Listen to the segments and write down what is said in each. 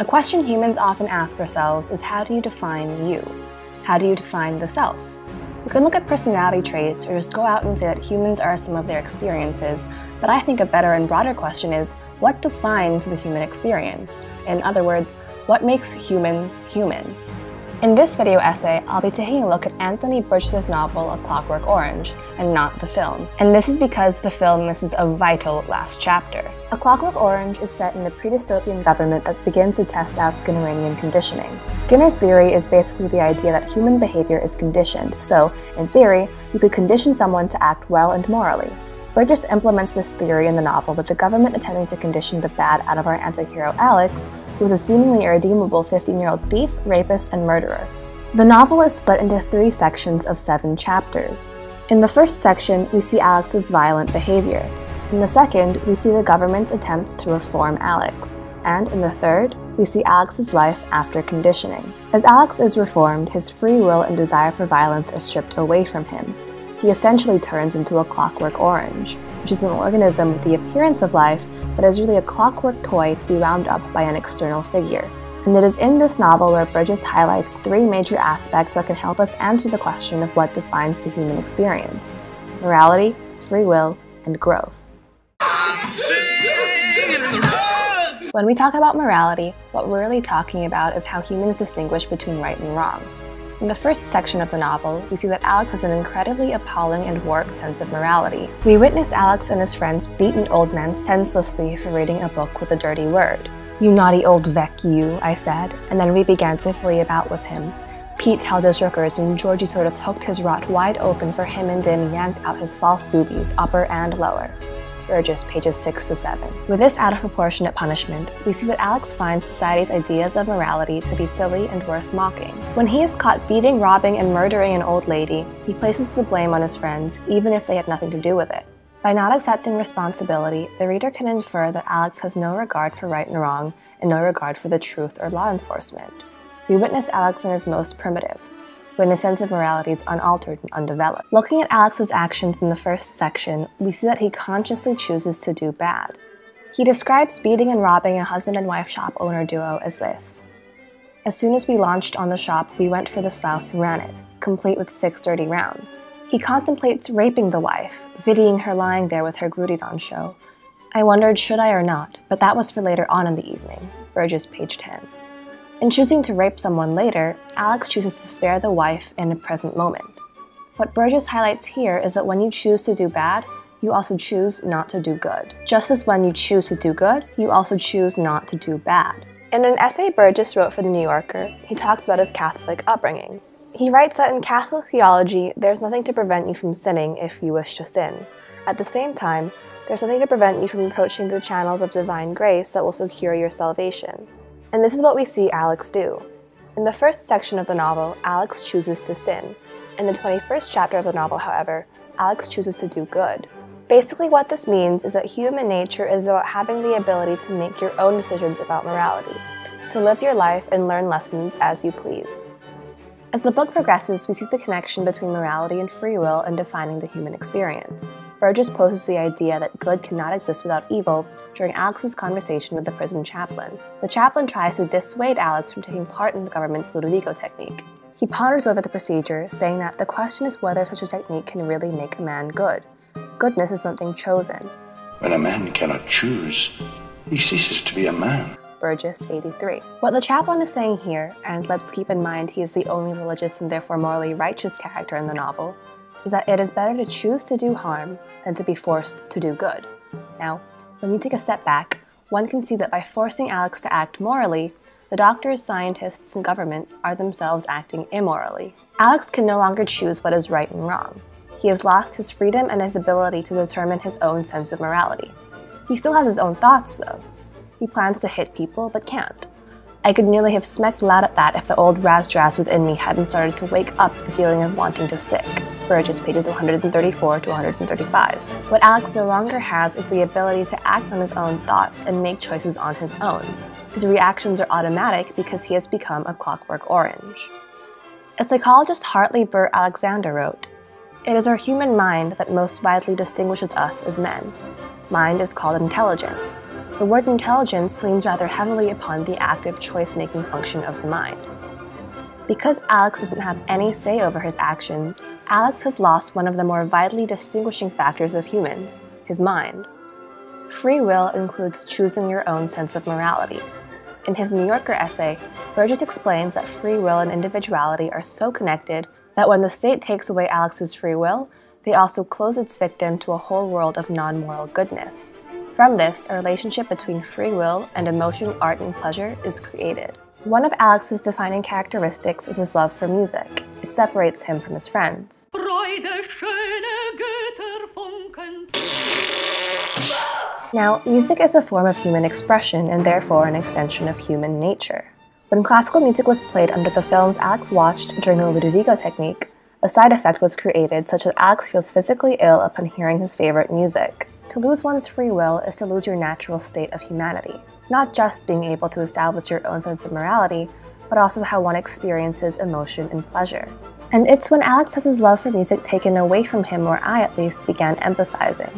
A question humans often ask ourselves is how do you define you? How do you define the self? You can look at personality traits or just go out and say that humans are some of their experiences, but I think a better and broader question is what defines the human experience? In other words, what makes humans human? In this video essay, I'll be taking a look at Anthony Burgess's novel A Clockwork Orange, and not the film. And this is because the film misses a vital last chapter. A Clockwork Orange is set in a pre-dystopian government that begins to test out Skinnerian conditioning. Skinner's theory is basically the idea that human behavior is conditioned, so, in theory, you could condition someone to act well and morally. Burgess implements this theory in the novel with the government attempting to condition the bad out of our antihero Alex, who is a seemingly irredeemable 15 year old thief, rapist, and murderer. The novel is split into three sections of seven chapters. In the first section, we see Alex's violent behavior. In the second, we see the government's attempts to reform Alex. And in the third, we see Alex's life after conditioning. As Alex is reformed, his free will and desire for violence are stripped away from him, he essentially turns into a clockwork orange, which is an organism with the appearance of life, but is really a clockwork toy to be wound up by an external figure. And it is in this novel where Burgess highlights three major aspects that can help us answer the question of what defines the human experience morality, free will, and growth. When we talk about morality, what we're really talking about is how humans distinguish between right and wrong. In the first section of the novel, we see that Alex has an incredibly appalling and warped sense of morality. We witness Alex and his friends beat an old man senselessly for reading a book with a dirty word. You naughty old veck, you, I said, and then we began to flee about with him. Pete held his rookers and Georgie sort of hooked his rot wide open for him and Dim yanked out his false zoobies, upper and lower. Burgess, pages 6 to 7. With this out of proportionate punishment, we see that Alex finds society's ideas of morality to be silly and worth mocking. When he is caught beating, robbing, and murdering an old lady, he places the blame on his friends, even if they had nothing to do with it. By not accepting responsibility, the reader can infer that Alex has no regard for right and wrong and no regard for the truth or law enforcement. We witness Alex in his most primitive, when his sense of morality is unaltered and undeveloped. Looking at Alex's actions in the first section, we see that he consciously chooses to do bad. He describes beating and robbing a husband and wife shop owner duo as this. As soon as we launched on the shop, we went for the slouse who ran it, complete with six dirty rounds. He contemplates raping the wife, videoing her lying there with her groodies on show. I wondered should I or not, but that was for later on in the evening. Burgess, page 10. In choosing to rape someone later, Alex chooses to spare the wife in the present moment. What Burgess highlights here is that when you choose to do bad, you also choose not to do good. Just as when you choose to do good, you also choose not to do bad. In an essay Burgess wrote for The New Yorker, he talks about his Catholic upbringing. He writes that in Catholic theology, there's nothing to prevent you from sinning if you wish to sin. At the same time, there's nothing to prevent you from approaching the channels of divine grace that will secure your salvation. And this is what we see Alex do. In the first section of the novel, Alex chooses to sin. In the 21st chapter of the novel, however, Alex chooses to do good. Basically, what this means is that human nature is about having the ability to make your own decisions about morality, to live your life and learn lessons as you please. As the book progresses, we see the connection between morality and free will in defining the human experience. Burgess poses the idea that good cannot exist without evil during Alex's conversation with the prison chaplain. The chaplain tries to dissuade Alex from taking part in the government's Ludovico technique. He ponders over the procedure, saying that the question is whether such a technique can really make a man good. Goodness is something chosen. When a man cannot choose, he ceases to be a man. Burgess 83. What the chaplain is saying here, and let's keep in mind he is the only religious and therefore morally righteous character in the novel, is that it is better to choose to do harm than to be forced to do good. Now, when you take a step back, one can see that by forcing Alex to act morally, the doctors, scientists, and government are themselves acting immorally. Alex can no longer choose what is right and wrong. He has lost his freedom and his ability to determine his own sense of morality. He still has his own thoughts, though. He plans to hit people, but can't. I could nearly have smacked loud at that if the old Razdraz within me hadn't started to wake up the feeling of wanting to sick. Burgess pages 134 to 135. What Alex no longer has is the ability to act on his own thoughts and make choices on his own. His reactions are automatic because he has become a clockwork orange. A psychologist Hartley Burr Alexander wrote, It is our human mind that most widely distinguishes us as men. Mind is called intelligence. The word intelligence leans rather heavily upon the active choice making function of the mind. Because Alex doesn't have any say over his actions, Alex has lost one of the more vitally distinguishing factors of humans his mind. Free will includes choosing your own sense of morality. In his New Yorker essay, Burgess explains that free will and individuality are so connected that when the state takes away Alex's free will, they also close its victim to a whole world of non moral goodness. From this, a relationship between free will and emotion, art, and pleasure is created. One of Alex's defining characteristics is his love for music. It separates him from his friends. Now, music is a form of human expression and therefore an extension of human nature. When classical music was played under the films Alex watched during the Ludovico technique, a side effect was created such that Alex feels physically ill upon hearing his favorite music. To lose one's free will is to lose your natural state of humanity, not just being able to establish your own sense of morality, but also how one experiences emotion and pleasure. And it's when Alex has his love for music taken away from him where I, at least, began empathizing.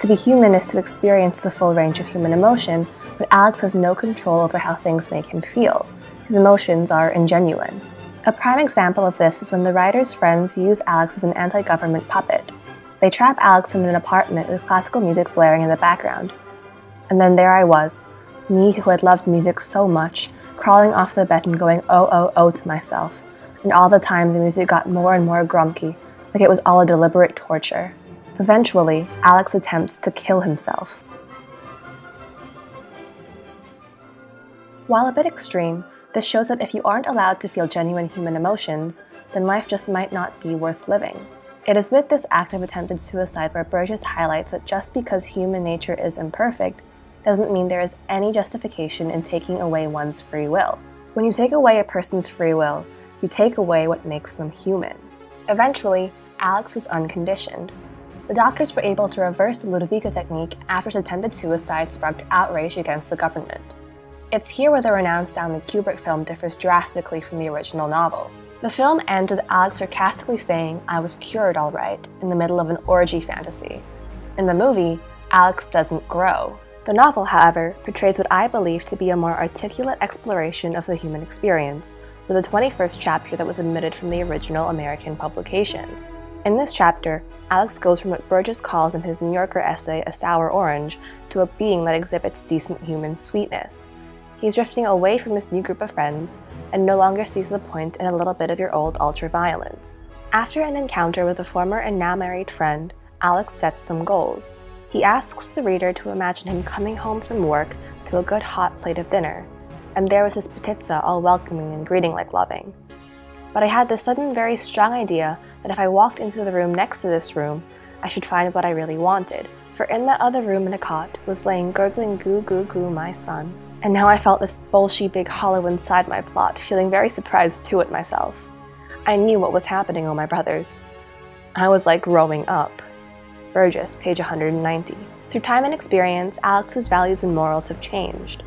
To be human is to experience the full range of human emotion, but Alex has no control over how things make him feel. His emotions are ingenuine. A prime example of this is when the writer's friends use Alex as an anti government puppet. They trap Alex in an apartment with classical music blaring in the background. And then there I was, me who had loved music so much, crawling off the bed and going oh oh oh to myself. And all the time the music got more and more gromky, like it was all a deliberate torture. Eventually, Alex attempts to kill himself. While a bit extreme, this shows that if you aren't allowed to feel genuine human emotions, then life just might not be worth living. It is with this act of attempted suicide where Burgess highlights that just because human nature is imperfect doesn't mean there is any justification in taking away one's free will. When you take away a person's free will, you take away what makes them human. Eventually, Alex is unconditioned. The doctors were able to reverse the Ludovico technique after his attempted suicide sparked outrage against the government. It's here where the renowned Stanley Kubrick film differs drastically from the original novel. The film ends with Alex sarcastically saying, I was cured all right, in the middle of an orgy fantasy. In the movie, Alex doesn't grow. The novel, however, portrays what I believe to be a more articulate exploration of the human experience, with a 21st chapter that was omitted from the original American publication. In this chapter, Alex goes from what Burgess calls in his New Yorker essay a sour orange to a being that exhibits decent human sweetness. He's drifting away from his new group of friends and no longer sees the point in a little bit of your old ultra violence. After an encounter with a former and now married friend, Alex sets some goals. He asks the reader to imagine him coming home from work to a good hot plate of dinner, and there was his petitza all welcoming and greeting like loving. But I had this sudden, very strong idea that if I walked into the room next to this room, I should find what I really wanted, for in that other room in a cot was laying gurgling goo goo goo my son. And now I felt this bolshy big hollow inside my plott, feeling very surprised too at myself. I knew what was happening, oh my brothers. I was like growing up. Burgess, page 190. Through time and experience, Alex's values and morals have changed.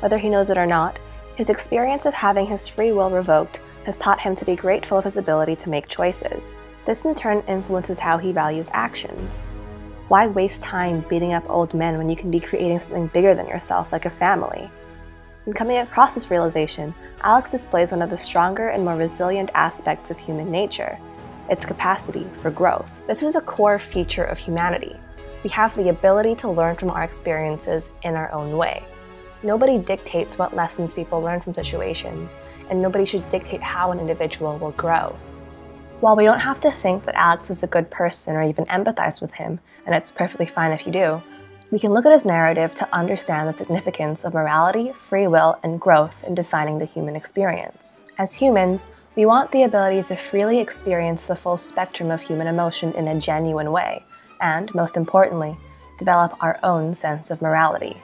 Whether he knows it or not, his experience of having his free will revoked has taught him to be grateful of his ability to make choices. This in turn influences how he values actions. Why waste time beating up old men when you can be creating something bigger than yourself, like a family? In coming across this realization, Alex displays one of the stronger and more resilient aspects of human nature its capacity for growth. This is a core feature of humanity. We have the ability to learn from our experiences in our own way. Nobody dictates what lessons people learn from situations, and nobody should dictate how an individual will grow. While we don't have to think that Alex is a good person or even empathize with him, and it's perfectly fine if you do, we can look at his narrative to understand the significance of morality, free will, and growth in defining the human experience. As humans, we want the ability to freely experience the full spectrum of human emotion in a genuine way, and, most importantly, develop our own sense of morality.